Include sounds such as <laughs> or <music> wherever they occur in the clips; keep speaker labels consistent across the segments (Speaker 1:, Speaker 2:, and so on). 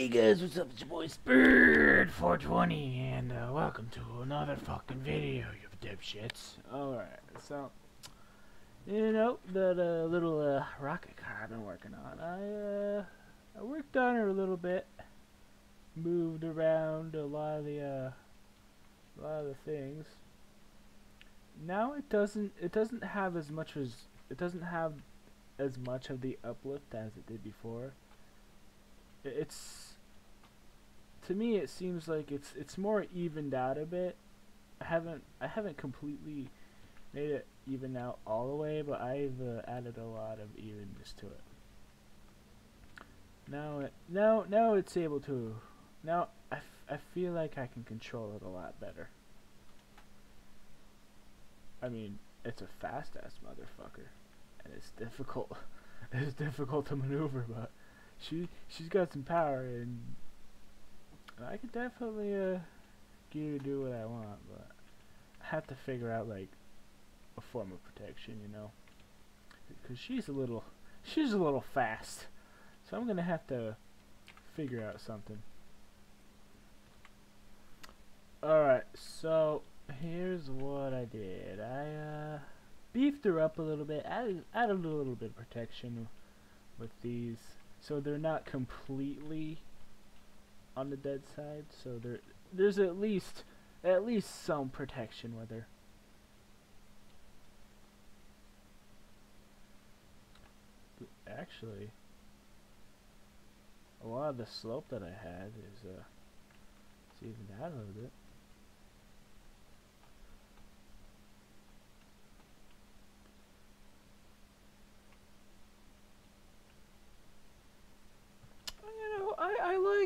Speaker 1: Hey guys, what's up? It's your boy Spurd420, and uh, welcome to another fucking video, you dipshits. Alright, so, you know, that uh, little uh, rocket car I've been working on, I, uh, I worked on her a little bit, moved around a lot of the, uh, a lot of the things. Now it doesn't, it doesn't have as much as, it doesn't have as much of the uplift as it did before it's to me it seems like it's it's more evened out a bit. I haven't I haven't completely made it even out all the way, but I've uh, added a lot of evenness to it. Now it now now it's able to now I, I feel like I can control it a lot better. I mean, it's a fast ass motherfucker, and it's difficult. <laughs> it's difficult to maneuver, but she she's got some power and I could definitely uh to do what I want, but I have to figure out like a form of protection, you know, because she's a little she's a little fast, so I'm gonna have to figure out something. Alright, so here's what I did. I uh, beefed her up a little bit, added, added a little bit of protection with these so they're not completely on the dead side so there there's at least at least some protection with her. Actually a lot of the slope that I had is uh it's evened out a little bit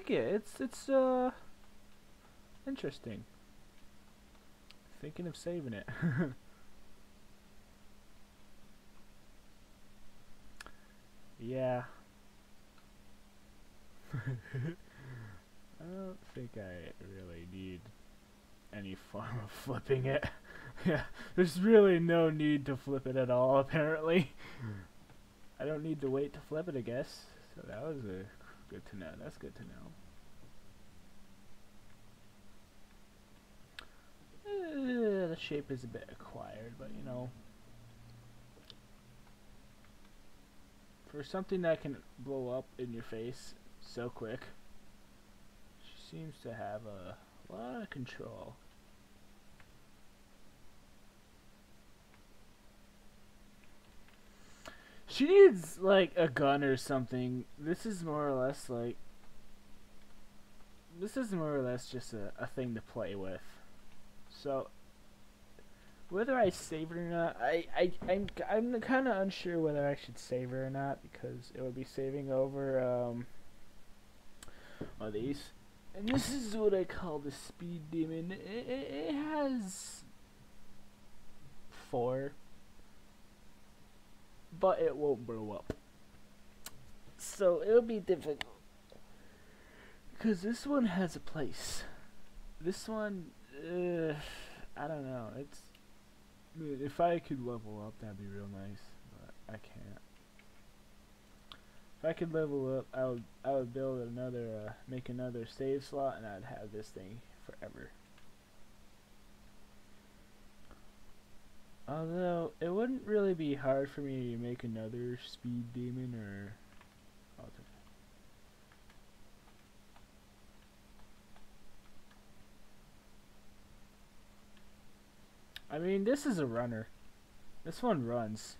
Speaker 1: like it. It's it's uh interesting. Thinking of saving it. <laughs> yeah. I don't think I really need any form of flipping it. <laughs> yeah, there's really no need to flip it at all, apparently. I don't need to wait to flip it, I guess. So that was a good to know. That's good to know. Uh, the shape is a bit acquired, but you know. For something that can blow up in your face so quick, she seems to have a lot of control. She needs like a gun or something. This is more or less like this is more or less just a, a thing to play with. So whether I save it or not, I, I I'm I'm kind of unsure whether I should save it or not because it would be saving over um all these. And this is what I call the speed demon. It, it, it has four but it won't blow up. So it'll be difficult. Because this one has a place. This one, uh, I don't know. It's if I could level up, that'd be real nice, but I can't. If I could level up, I would I would build another, uh, make another save slot, and I'd have this thing forever. Although, it wouldn't really be hard for me to make another speed demon or... I mean, this is a runner. This one runs.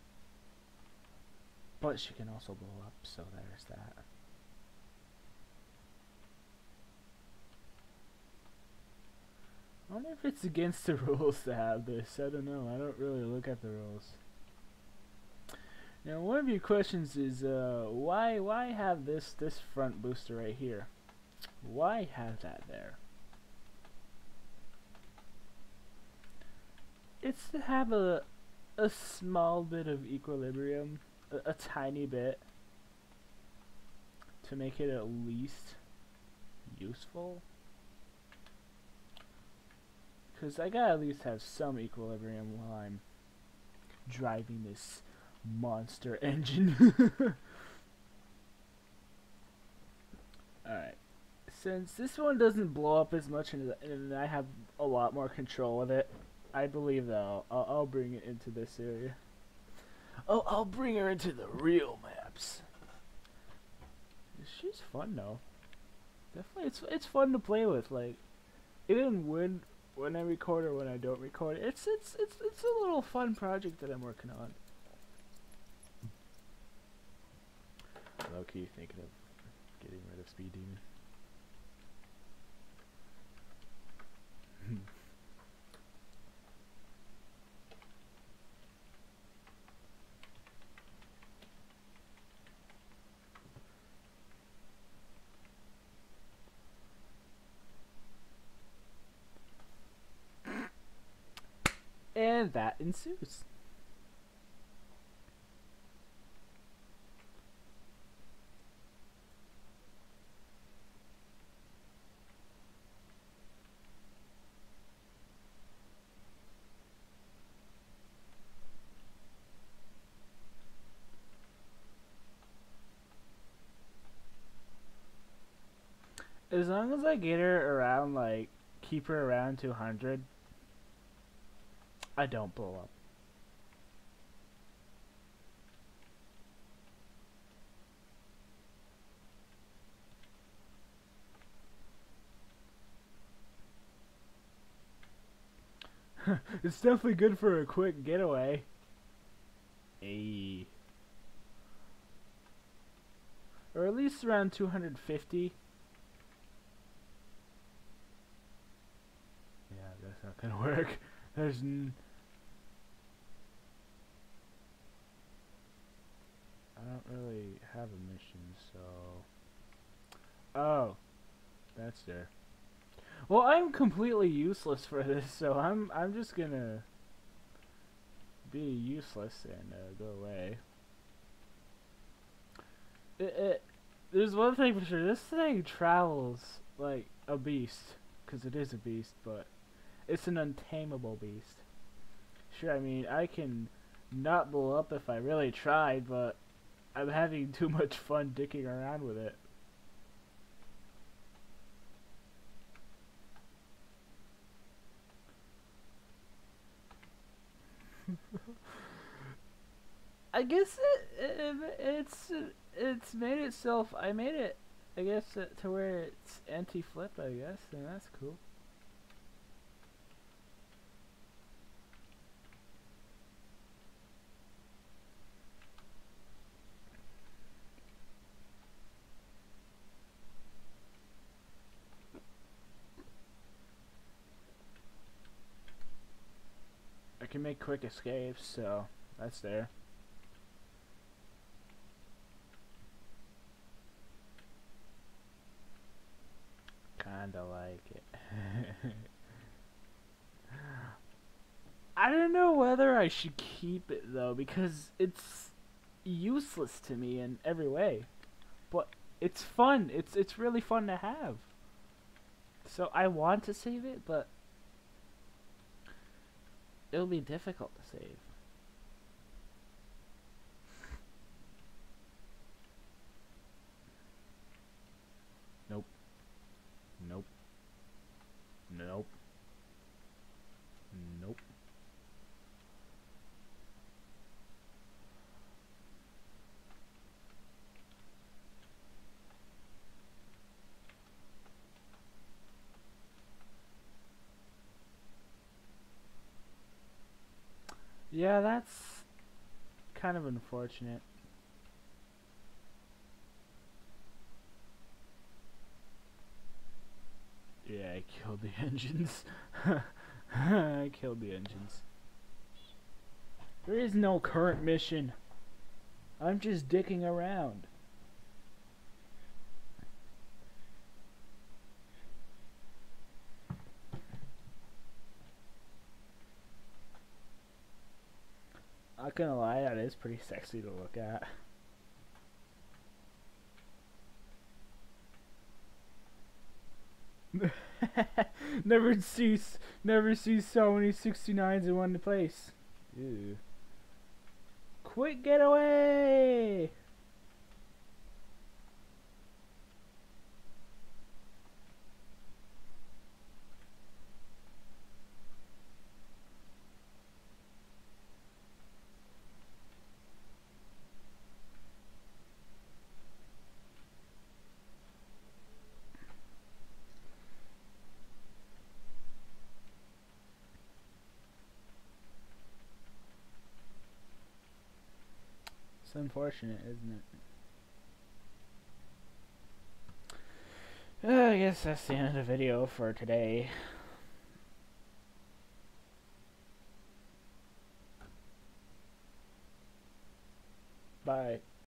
Speaker 1: But she can also blow up, so there's that. Wonder if it's against the <laughs> rules to have this. I don't know. I don't really look at the rules. Now, one of your questions is, uh, why why have this this front booster right here? Why have that there? It's to have a a small bit of equilibrium, a, a tiny bit, to make it at least useful. Because I gotta at least have some equilibrium while I'm driving this monster <laughs> engine. Alright. since this one doesn't blow up as much and, I have a lot more control of it, I believe I'll, I'll, I'll bring it into this area. Oh, I'll bring her into the real maps. She's fun though. Definitely, it's it's fun to play with. Like, even when when I record or when I don't record, it's it's it's it's a little fun project that I'm working on. Low key thinking of getting rid of Speed Demon. and that ensues. As long as I get her around, like, keep her around 200, I don't blow up. <laughs> it's definitely good for a quick getaway. Hey. Or at least around 250. Yeah, that's not gonna <laughs> work. There's n I don't really have a mission, so... Oh. That's there. Well, I'm completely useless for <laughs> this, so I'm I'm just gonna be useless and uh, go away. It, it, there's one thing for sure. This thing travels like a beast, because it is a beast, but it's an untamable beast. Sure, I mean, I can not blow up if I really tried, but I'm having too much fun dicking around with it. <laughs> I guess it, it, it's it's made itself. I made it. I guess to where it's anti-flip. I guess, and that's cool. Can make quick escapes, so that's there. Kinda like it. <laughs> I don't know whether I should keep it though, because it's useless to me in every way. But it's fun. It's it's really fun to have. So I want to save it, but it'll be difficult to save. Yeah, that's kind of unfortunate. Yeah, I killed the <laughs> engines. I killed the engines. There is no current mission. I'm just dicking around. Not gonna lie, that is pretty sexy to look at. <laughs> never see, never see so many 69s in one place. Ew. Quick getaway! Unfortunate, isn't it? Uh, I guess that's the end of the video for today.